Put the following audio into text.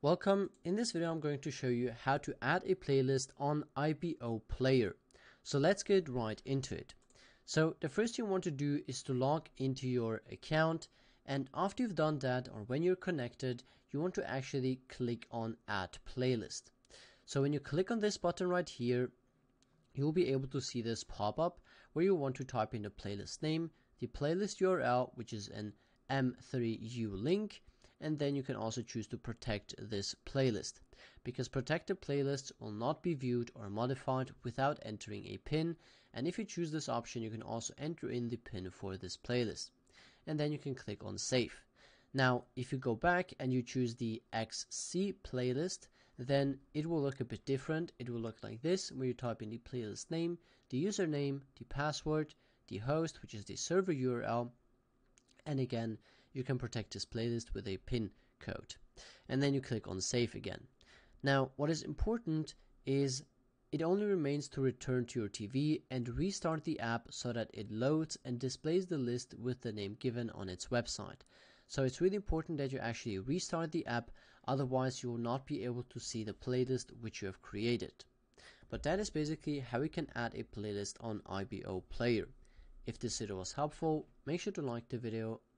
Welcome, in this video I'm going to show you how to add a playlist on IBO Player. So let's get right into it. So the first thing you want to do is to log into your account and after you've done that or when you're connected you want to actually click on add playlist. So when you click on this button right here you'll be able to see this pop up where you want to type in the playlist name, the playlist URL which is an M3U link and then you can also choose to protect this playlist. Because protected playlists will not be viewed or modified without entering a pin and if you choose this option you can also enter in the pin for this playlist. And then you can click on save. Now if you go back and you choose the XC playlist then it will look a bit different. It will look like this where you type in the playlist name the username the password the host which is the server URL and again you can protect this playlist with a pin code and then you click on save again now what is important is it only remains to return to your TV and restart the app so that it loads and displays the list with the name given on its website. So it's really important that you actually restart the app, otherwise you will not be able to see the playlist which you have created. But that is basically how you can add a playlist on IBO Player. If this video was helpful, make sure to like the video